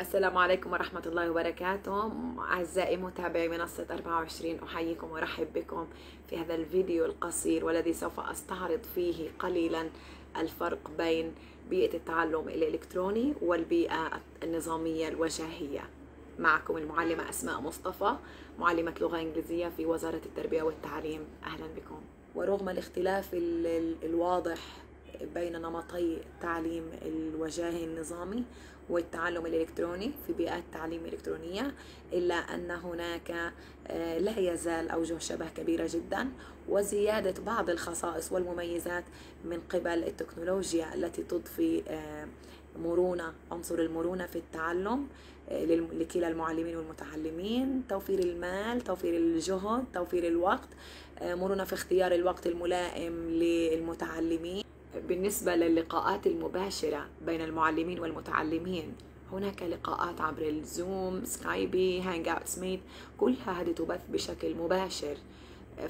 السلام عليكم ورحمة الله وبركاته. أعزائي متابعي منصة 24 أحييكم وأرحب بكم في هذا الفيديو القصير والذي سوف أستعرض فيه قليلا الفرق بين بيئة التعلم الإلكتروني والبيئة النظامية الوجاهية. معكم المعلمة أسماء مصطفى معلمة لغة إنجليزية في وزارة التربية والتعليم. أهلا بكم. ورغم الاختلاف الواضح بين نمطي التعليم الوجاهي النظامي والتعلم الإلكتروني في بيئات تعليم إلكترونية إلا أن هناك آه، لا يزال أوجه شبه كبيرة جدا وزيادة بعض الخصائص والمميزات من قبل التكنولوجيا التي تضفي آه، مرونة عنصر المرونة في التعلم آه، لكلا المعلمين والمتعلمين توفير المال توفير الجهد توفير الوقت مرونة في اختيار الوقت الملائم للمتعلمين. بالنسبة للقاءات المباشرة بين المعلمين والمتعلمين هناك لقاءات عبر ال Zoom Skype Hangout Meet كلها هذه تبث بشكل مباشر.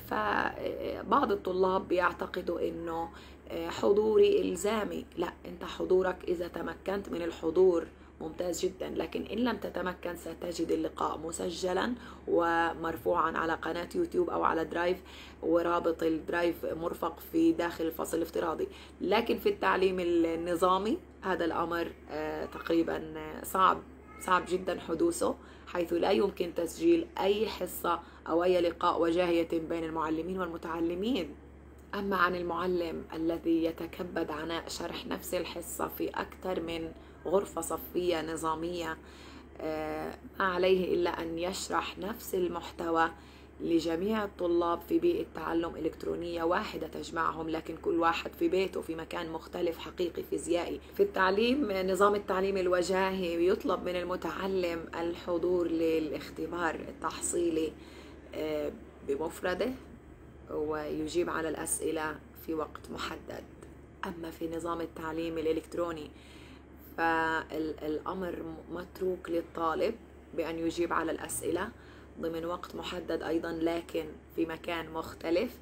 فبعض الطلاب بيعتقدوا إنه حضوري إلزامي. لا أنت حضورك إذا تمكنت من الحضور. ممتاز جدا. لكن إن لم تتمكن ستجد اللقاء مسجلا ومرفوعا على قناة يوتيوب أو على Drive ورابط ال Drive مرفق في داخل الفصل الافتراضي. لكن في التعليم النظامي هذا الأمر آه، تقريبا صعب صعب جدا حدوثه حيث لا يمكن تسجيل أي حصة أو أي لقاء وجاهية بين المعلمين والمتعلمين. أما عن المعلم الذي يتكبد عناء شرح نفس الحصة في أكثر من غرفة صفية نظامية آه، ما عليه إلا أن يشرح نفس المحتوى لجميع الطلاب في بيئة تعلم إلكترونية واحدة تجمعهم لكن كل واحد في بيته في مكان مختلف حقيقي فيزيائي. في التعليم نظام التعليم الوجاهي يطلب من المتعلم الحضور للاختبار التحصيلي آه، بمفرده. ويجيب على الأسئلة في وقت محدد. أما في نظام التعليم الإلكتروني فالأمر متروك للطالب بأن يجيب على الأسئلة ضمن وقت محدد أيضا لكن في مكان مختلف.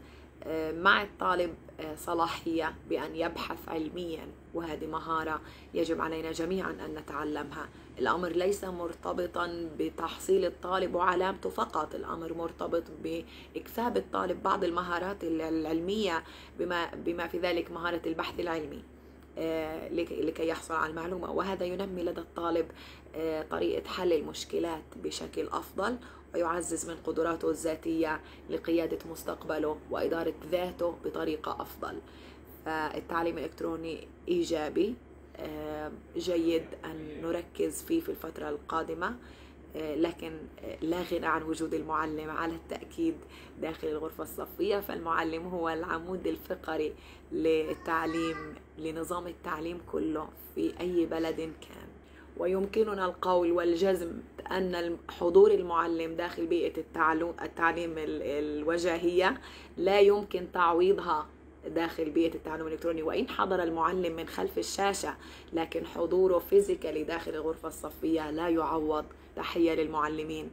مع الطالب آه، صلاحية بأن يبحث علميا وهذه مهارة يجب علينا جميعا أن نتعلمها. الأمر ليس مرتبطا بتحصيل الطالب وعلامته فقط الأمر مرتبط بإكساب الطالب بعض المهارات العلمية بما, بما في ذلك مهارة البحث العلمي آه، لكي يحصل على المعلومة. وهذا ينمي لدى الطالب آه، طريقة حل المشكلات بشكل أفضل. ويعزز من قدراته الذاتية لقيادة مستقبله وإدارة ذاته بطريقة أفضل. فالتعليم الإلكتروني إيجابي. آه، جيد أن نركز فيه في الفترة القادمة. آه، لكن آه، لا غنى عن وجود المعلم على التأكيد داخل الغرفة الصفية. فالمعلم هو العمود الفقري للتعليم لنظام التعليم كله في أي بلد كان. ويمكننا القول والجزم أن حضور المعلم داخل بيئة التعليم الوجاهية لا يمكن تعويضها داخل بيئة التعلم الإلكتروني وإن حضر المعلم من خلف الشاشة لكن حضوره فيزيكالي داخل الغرفة الصفية لا يعوض تحية للمعلمين.